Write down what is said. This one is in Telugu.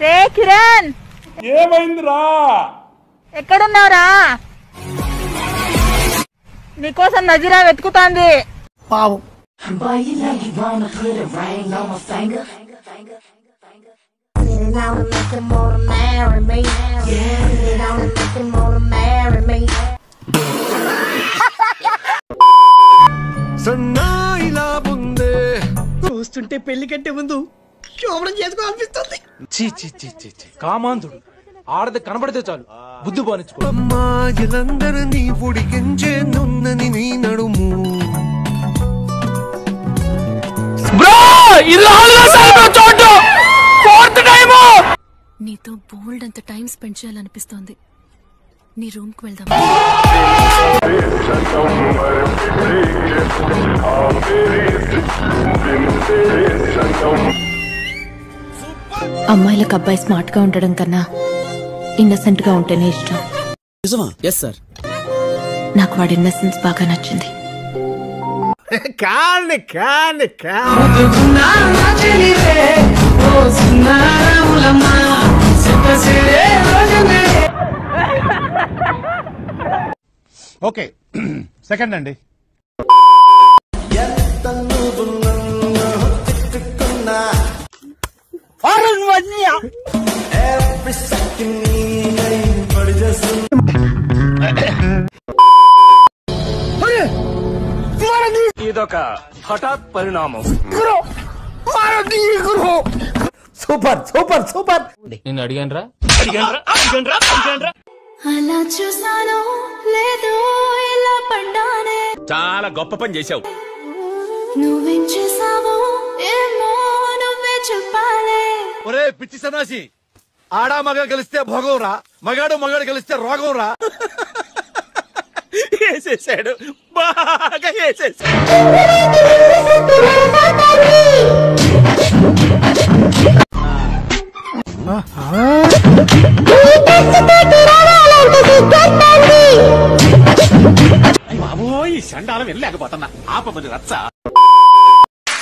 రే కిరణ్! ఏమైందిరా? ఎక్కడున్నావురా? నీకోసం నజీరా వెతుకుతాంది. పావు. చూస్తుంటే పెళ్ళి కంటే ముందు శోభనం చేసుకోవాలనిపిస్తుంది. చీ చీ చీ చీ చీ కామాంధుడు. ఆడది కనబడితే చాలు. బుద్ధి అమ్మాయిలందరినీ నున్నని నీ నడుము. బ్రో ఇల్లు చోటు. Fourth time. నీతో బోల్డ్ అంత టైం స్పెండ్ చేయాలనిపిస్తోంది. నీ రూమ్కి వెళ్దాం అమ్మాయిలకు అబ్బాయి స్మార్ట్గా ఉండడం కన్నా ఇన్నసెంట్గా ఉంటేనే ఇష్టం. నిజమా? ఎస్ సార్ నాకు వాడి ఇన్నసెన్స్ బాగా నచ్చింది. కాని కాని ఓకే సెకండ్ అండి. ఇదొక హఠాత్ పరిణామం. Super super super. నేను అడిగాను రా అలా చూసాను లేదో ఇలా పడ్డానే. చాలా గొప్ప పని చేశావు. నువ్వేం చేసావో ఏమో చెప్పాలే. ఒరే పిచ్చి సన్నాసి. ఆడా మగ కలిస్తే భోగం రా మగాడు మగాడు కలిస్తే రోగం రా వేసేసాడు. బాగా వేసేసాడు. బాబోయ్ చండాలం వెళ్ళలేకపోతున్నా ఆపమని రచ్చ.